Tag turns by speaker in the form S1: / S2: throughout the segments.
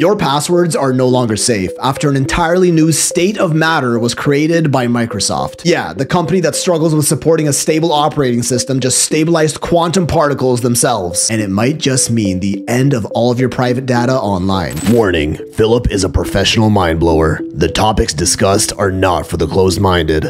S1: Your passwords are no longer safe after an entirely new state of matter was created by Microsoft. Yeah, the company that struggles with supporting a stable operating system just stabilized quantum particles themselves. And it might just mean the end of all of your private data online. Warning, Filip is a professional mind blower. The topics discussed are not for the closed-minded.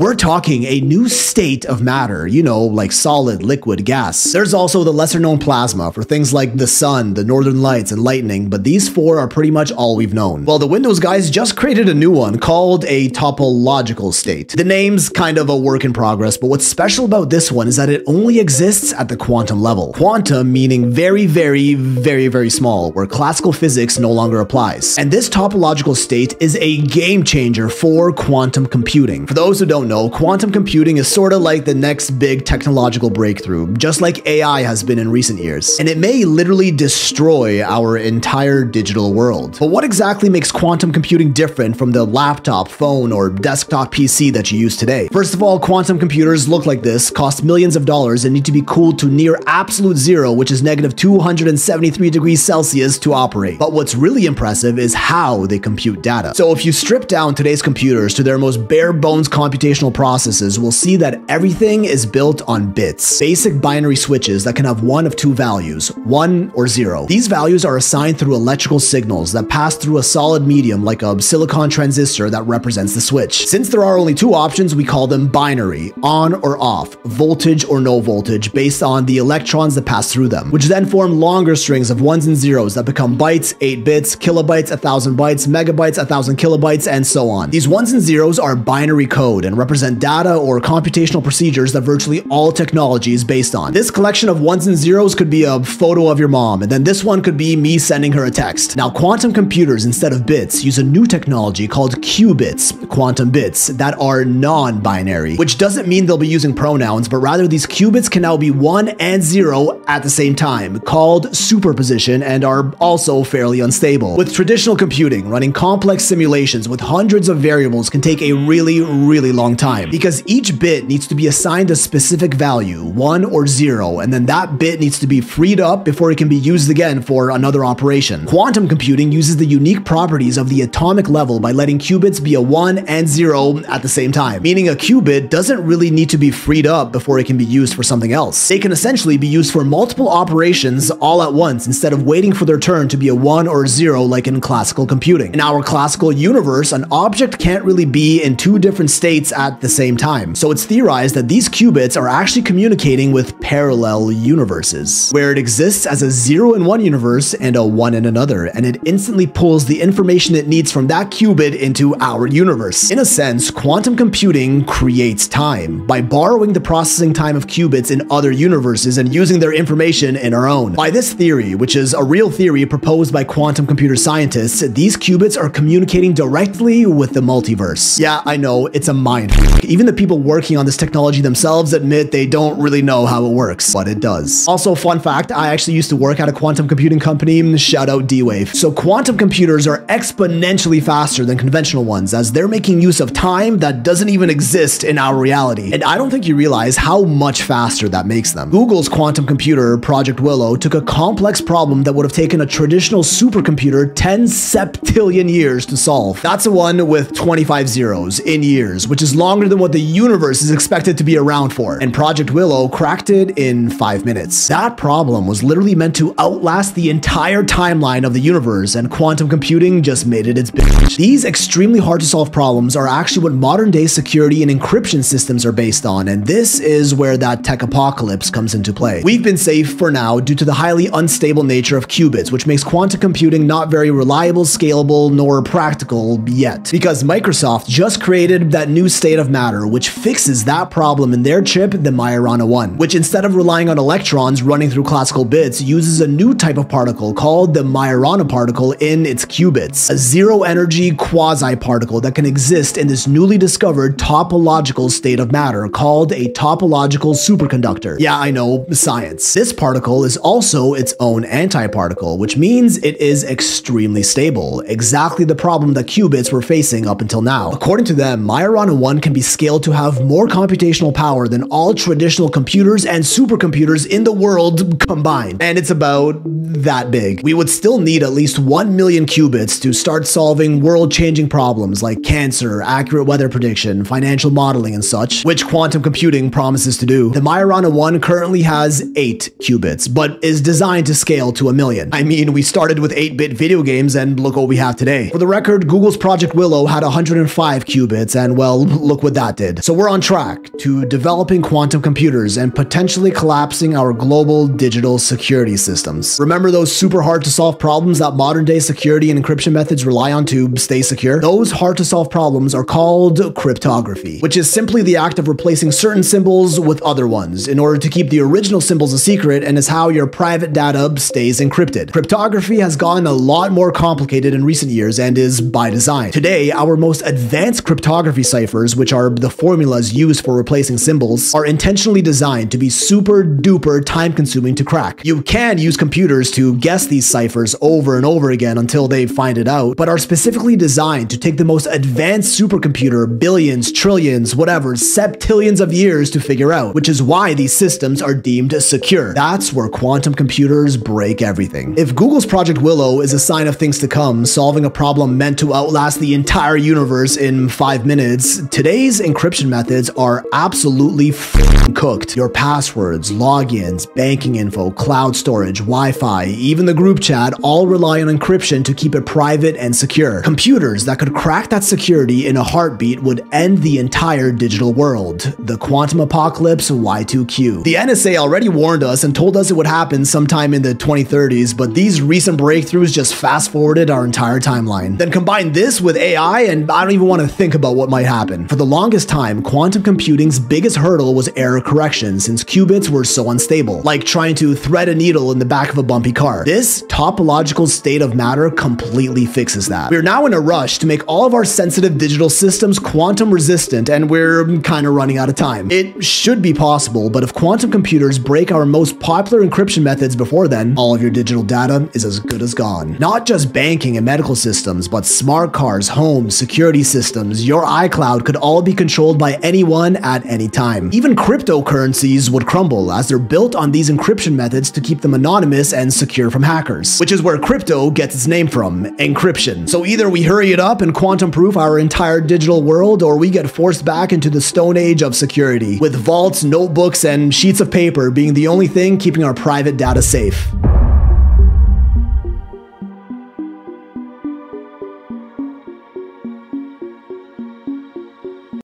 S1: We're talking a new state of matter, you know, like solid, liquid, gas. There's also the lesser known plasma for things like the sun, the northern lights, and lightning, but these four are pretty much all we've known. Well, the Windows guys just created a new one called a topological state. The name's kind of a work in progress, but what's special about this one is that it only exists at the quantum level. Quantum meaning very, very, very, very small, where classical physics no longer applies. And this topological state is a game changer for quantum computing. For those who don't know, quantum computing is sort of like the next big technological breakthrough, just like AI has been in recent years. And it may literally destroy our entire digital world. But what exactly makes quantum computing different from the laptop, phone, or desktop PC that you use today? First of all, quantum computers look like this, cost millions of dollars, and need to be cooled to near absolute zero, which is negative 273 degrees Celsius to operate. But what's really impressive is how they compute data. So if you strip down today's computers to their most bare bones computational processes, we'll see that everything is built on bits, basic binary switches that can have one of two values, 1 or 0. These values are assigned through electrical signals that pass through a solid medium like a silicon transistor that represents the switch. Since there are only two options, we call them binary, on or off, voltage or no voltage, based on the electrons that pass through them, which then form longer strings of ones and zeros that become bytes, 8 bits, kilobytes, 1000 bytes, megabytes, 1000 kilobytes, and so on. These ones and zeros are binary code and represent data or computational procedures that virtually all technology is based on. This collection of ones and zeros could be a photo of your mom, and then this one could be me sending her a text. Now, quantum computers, instead of bits, use a new technology called qubits, quantum bits, that are non-binary, which doesn't mean they'll be using pronouns, but rather these qubits can now be one and zero at the same time, called superposition, and are also fairly unstable. With traditional computing, running complex simulations with hundreds of variables can take a really, really long time because each bit needs to be assigned a specific value, 1 or 0, and then that bit needs to be freed up before it can be used again for another operation. Quantum computing uses the unique properties of the atomic level by letting qubits be a 1 and 0 at the same time, meaning a qubit doesn't really need to be freed up before it can be used for something else. They can essentially be used for multiple operations all at once instead of waiting for their turn to be a 1 or 0 like in classical computing. In our classical universe, an object can't really be in two different states at the same time. So it's theorized that these qubits are actually communicating with parallel universes, where it exists as a 0 in one universe and a 1 in another, and it instantly pulls the information it needs from that qubit into our universe. In a sense, quantum computing creates time by borrowing the processing time of qubits in other universes and using their information in our own. By this theory, which is a real theory proposed by quantum computer scientists, these qubits are communicating directly with the multiverse. Yeah, I know, it's a mind even the people working on this technology themselves admit they don't really know how it works, but it does. Also, fun fact, I actually used to work at a quantum computing company, shout out D-Wave. So quantum computers are exponentially faster than conventional ones as they're making use of time that doesn't even exist in our reality. And I don't think you realize how much faster that makes them. Google's quantum computer, Project Willow, took a complex problem that would have taken a traditional supercomputer 10 septillion years to solve. That's a one with 25 zeros in years, which is longer than what the universe is expected to be around for, and Project Willow cracked it in five minutes. That problem was literally meant to outlast the entire timeline of the universe, and quantum computing just made it its bitch. These extremely hard to solve problems are actually what modern day security and encryption systems are based on, and this is where that tech apocalypse comes into play. We've been safe for now due to the highly unstable nature of qubits, which makes quantum computing not very reliable, scalable, nor practical yet. Because Microsoft just created that new state of matter, which fixes that problem in their chip, the Majorana 1, which instead of relying on electrons running through classical bits, uses a new type of particle called the Majorana particle in its qubits, a zero-energy quasi-particle that can exist in this newly discovered topological state of matter called a topological superconductor. Yeah, I know, science. This particle is also its own antiparticle, which means it is extremely stable, exactly the problem that qubits were facing up until now. According to them, Majorana 1 1 can be scaled to have more computational power than all traditional computers and supercomputers in the world combined. And it's about that big. We would still need at least 1 million qubits to start solving world-changing problems like cancer, accurate weather prediction, financial modeling, and such, which quantum computing promises to do. The Majorana 1 currently has 8 qubits, but is designed to scale to a million. I mean, we started with 8-bit video games and look what we have today. For the record, Google's Project Willow had 105 qubits and well, look what that did. So we're on track to developing quantum computers and potentially collapsing our global digital security systems. Remember those super hard to solve problems that modern day security and encryption methods rely on to stay secure? Those hard to solve problems are called cryptography, which is simply the act of replacing certain symbols with other ones in order to keep the original symbols a secret and is how your private data stays encrypted. Cryptography has gotten a lot more complicated in recent years and is by design. Today, our most advanced cryptography ciphers, which are the formulas used for replacing symbols, are intentionally designed to be super duper time consuming to crack. You can use computers to guess these ciphers over and over again until they find it out, but are specifically designed to take the most advanced supercomputer billions, trillions, whatever, septillions of years to figure out, which is why these systems are deemed secure. That's where quantum computers break everything. If Google's Project Willow is a sign of things to come, solving a problem meant to outlast the entire universe in five minutes, today's encryption methods are absolutely fing cooked. Your passwords, logins, banking info, cloud storage, Wi-Fi, even the group chat all rely on encryption to keep it private and secure. Computers that could crack that security in a heartbeat would end the entire digital world. The quantum apocalypse Y2Q. The NSA already warned us and told us it would happen sometime in the 2030s, but these recent breakthroughs just fast forwarded our entire timeline. Then combine this with AI and I don't even want to think about what might happen. For the longest time, quantum computing's biggest hurdle was error correction since qubits were so unstable, like trying to thread a needle in the back of a bumpy car. This topological state of matter completely fixes that. We're now in a rush to make all of our sensitive digital systems quantum resistant and we're kind of running out of time. It should be possible, but if quantum computers break our most popular encryption methods before then, all of your digital data is as good as gone. Not just banking and medical systems, but smart cars, homes, security systems, your iCloud could all be controlled by anyone at any time. Even cryptocurrencies would crumble as they're built on these encryption methods to keep them anonymous and secure from hackers, which is where crypto gets its name from, encryption. So either we hurry it up and quantum proof our entire digital world, or we get forced back into the stone age of security, with vaults, notebooks, and sheets of paper being the only thing keeping our private data safe.